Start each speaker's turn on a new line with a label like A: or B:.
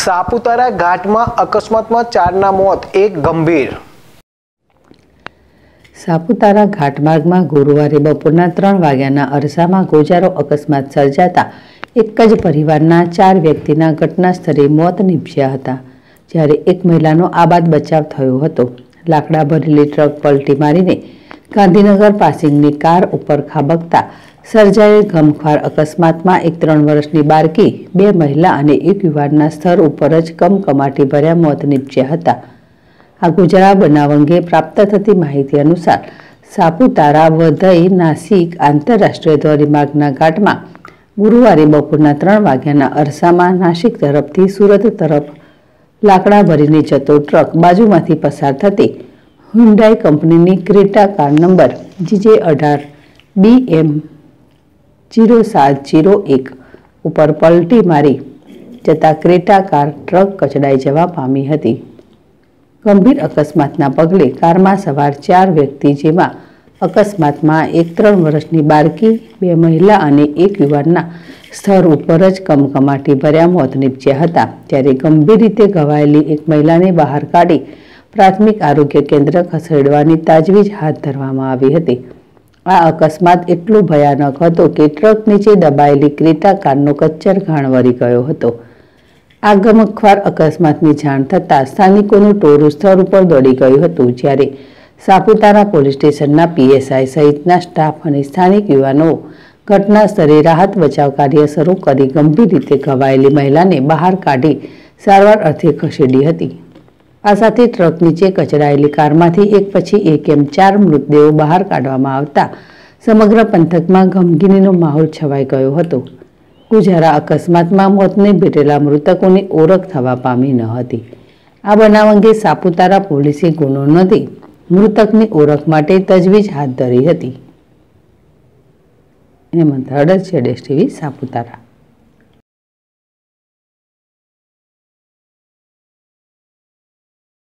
A: સાપુતારા ઘાટમાં અકસ્માતમાં ચારના મોત, એક ગંભીર.
B: સાપુતારા ઘાટમાર્ગમાં ગુરુવારે બપોરના ત્રણ વાગ્યાના અરસામાં ગોજારો અકસ્માત સર્જાતા એક જ પરિવારના ચાર વ્યક્તિના ઘટના સ્થળે મોત નીપજ્યા હતા, જ્યારે એક મહિલાનો આબાદ બચાવ થયો હતો. લાકડા ભરેલી ટ્રક પલટી મારીને ગાંધીનગર પાસિંગની કાર ઉપર ખાબકતા સર્જાયેલ ગમખ્વાર અકસ્માતમાં એક ત્રણ વર્ષની બાળકી, બે મહિલા અને એક યુવાનના સ્થળ ઉપર જ કમકમાટી ભર્યા મોત નીપજ્યા હતા. આ ગુજરાત બનાવ અંગે પ્રાપ્ત થતી માહિતી અનુસાર, સાપુતારા વધઈ નાસિક આંતરરાષ્ટ્રીય ધોરીમાર્ગના ઘાટમાં ગુરુવારે બપોરના ત્રણ વાગ્યાના અરસામાં નાસિક તરફથી સુરત તરફ લાકડા ભરીને જતો ટ્રક બાજુમાંથી પસાર થતી હુન્ડાઈ કંપનીની ક્રેટા કાર નંબર જીજે અઢાર બી એમ જીરો સાત જીરો એક ઉપર પલટી મારી જતા ક્રેટા કાર ટ્રક કચડાઈ જવા પામી હતી. ગંભીર અકસ્માતના પગલે કારમાં સવાર ચાર વ્યક્તિ જેમાં અકસ્માતમાં એક ત્રણ વર્ષની બાળકી, બે મહિલા અને એક યુવાનના સ્થળ ઉપર જ કમકમાટી ભર્યા મોત નીપજ્યા હતા. ત્યારે ગંભીર રીતે ઘવાયેલી એક મહિલાને બહાર કાઢી પ્રાથમિક આરોગ્ય કેન્દ્ર ખસેડવાની તાજવીજ હાથ ધરવામાં આવી હતી. આ અકસ્માત એટલો ભયાનક હતો કે ટ્રક નીચે દબાયેલી ક્રેટા કારનો કચ્ચર ઘાણ વળી ગયો હતો. આ ગમખવાર અકસ્માતની જાણ થતાં સ્થાનિકોનું ટોળું સ્થળ ઉપર દોડી ગયું હતું, જ્યારે સાપુતારા પોલીસ સ્ટેશનના પીએસઆઈ સહિતના સ્ટાફ અને સ્થાનિક યુવાનો ઘટના સ્થળે રાહત બચાવ કાર્ય શરૂ કરી ગંભીર રીતે ઘવાયેલી મહિલાને બહાર કાઢી સારવાર અર્થે ખસેડી હતી. આ સાથે ટ્રક નીચે કચડાયેલી કારમાંથી એક પછી એક એમ ચાર મૃતદેહો બહાર કાઢવામાં આવતા સમગ્ર પંથકમાં ગમગીનીનો માહોલ છવાઈ ગયો હતો. ગુજારા અકસ્માતમાં મોતને ભેટેલા મૃતકોની ઓળખ થવા પામી ન હતી. આ બનાવ અંગે સાપુતારા પોલીસે ગુનો નોંધી મૃતકની ઓળખ માટે તજવીજ હાથ ધરી હતી. હેમંત હડસ છે સાપુતારા.